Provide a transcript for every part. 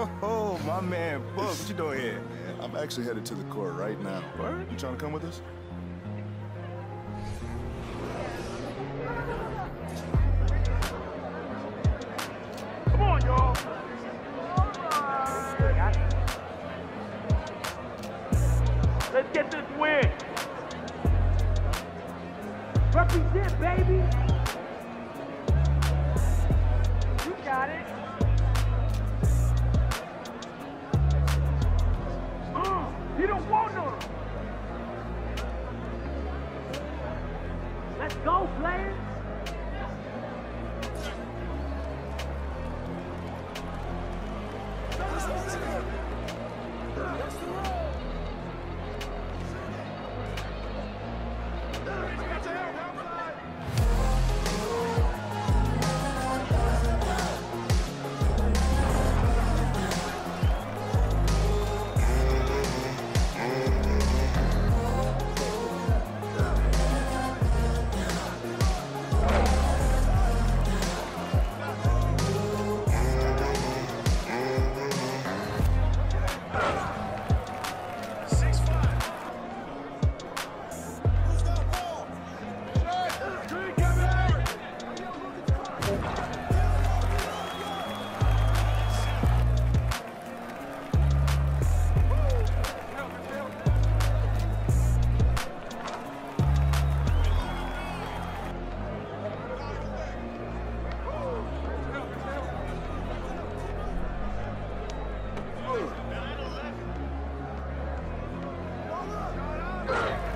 Oh, my man, Book, what you doing here? Man, I'm actually headed to the court right now. Word? You trying to come with us? Come on, y'all. Let's get this win. Represent, baby. You got it. Let's go, players. We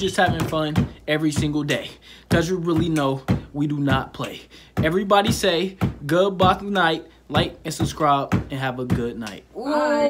just having fun every single day. Cause you really know we do not play. Everybody say good night, like and subscribe, and have a good night. Bye.